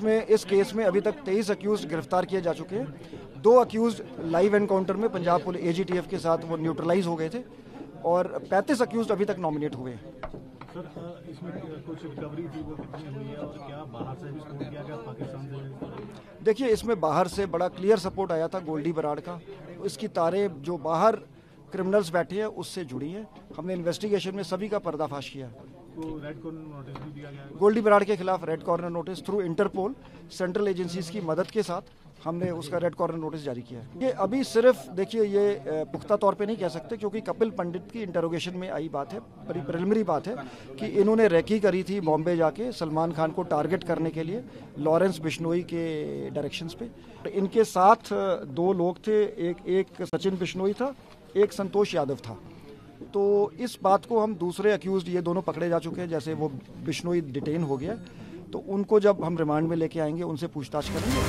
इस केस में अभी तक तेईस अक्यूज गिरफ़्तार किए जा चुके हैं। दो अक्यूज लाइव एनकाउंटर में पंजाब पुलिस एजीटीएफ के साथ वो न्यूट्रलाइज हो गए थे और पैंतीस अक्यूज अभी तक नॉमिनेट हुए हैं। सर इसमें कुछ रिकवरी थी वो कितनी हुई है और क्या बाहर से भी स्कोर किया गया पाकिस्तान से देखिए इसमें बाहर से बड़ा क्लियर सपोर्ट आया था गोल्डी बराड़ का। इसकी तारे जो बाहर क्रिमिनल्स बैठे हैं उससे जुड़ी हैं। हमने इन्वेस्टिगेशन में सभी का पर्दाफाश किया। गोल्डी बराड़ के खिलाफ red corner notice through Interpol central agencies की मदद के साथ हमने उसका रेड कॉर्नर नोटिस जारी किया है। ये अभी सिर्फ़, देखिए, ये पुख्ता तौर पे नहीं कह सकते, क्योंकि कपिल पंडित की इंटरोगेशन में आई बात है बड़ी प्रिलिमिनरी बात है, कि इन्होंने रैकी करी थी बॉम्बे जाके सलमान खान को टारगेट करने के लिए, लॉरेंस बिश्नोई के डायरेक्शंस पे। इनके साथ दो लोग थे, एक एक सचिन बिश्नोई था, एक संतोष यादव था। तो इस बात को हम दूसरे अक्यूज़ ये दोनों पकड़े जा चुके हैं, जैसे वो बिश्नोई डिटेन हो गया। तो उनको जब हम रिमांड में लेके आएँगे, उनसे पूछताछ करेंगे।